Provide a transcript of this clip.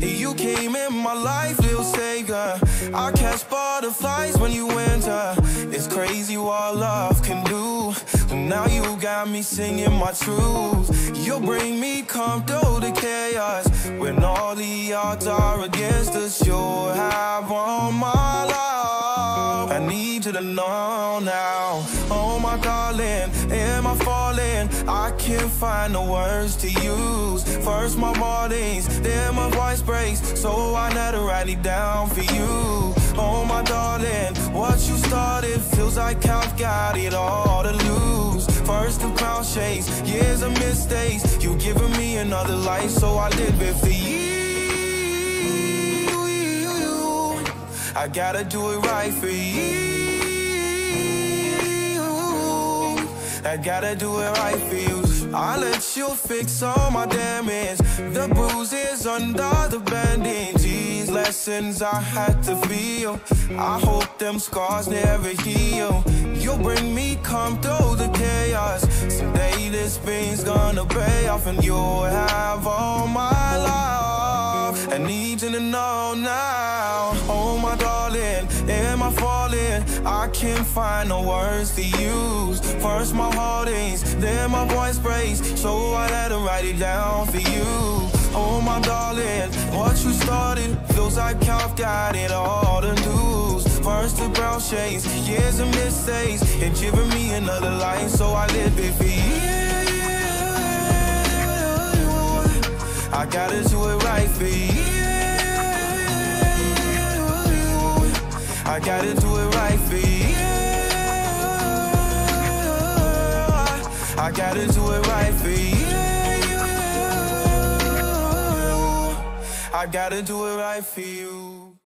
You came in my life, little savior. I catch butterflies when you enter. It's crazy what love can do. Now you got me singing my truth. You'll bring me calm through the chaos. When all the odds are against us, you'll have all my. I need you to know now. Oh my darling, am I falling? I can't find the words to use. First my mornings, then my voice breaks. So I let to write it down for you. Oh my darling, what you started feels like I've got it all to lose. First the crown shakes, years of mistakes. You giving me another life, so I live it for you. I gotta do it right for you. I gotta do it right for you. I let you fix all my damage. The bruises under the bandage. These lessons I had to feel. I hope them scars never heal. You'll bring me calm through the chaos. Someday this pain's gonna pay off, and you'll have all my love. I need you to know now. Oh my darling, am I falling? I can't find no words to use. First my heart aches, then my voice breaks. So I had to write it down for you. Oh my darling, what you started feels like I've got it all to lose. First the brown shades, years of mistakes, and giving me another life, so I live it I gotta do it right for you. I gotta do it right for you. I gotta do it right for you. I gotta do it right for you.